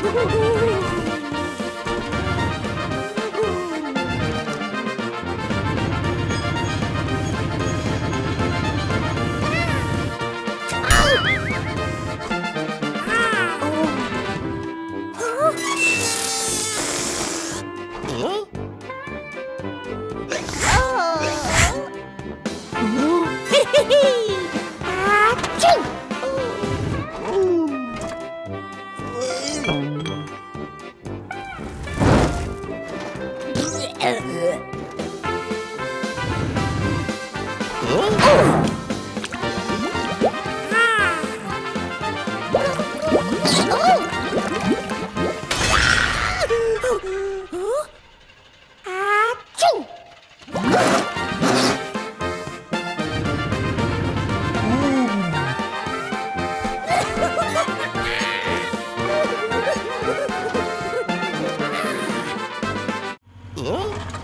Ooh. Oh! Huh?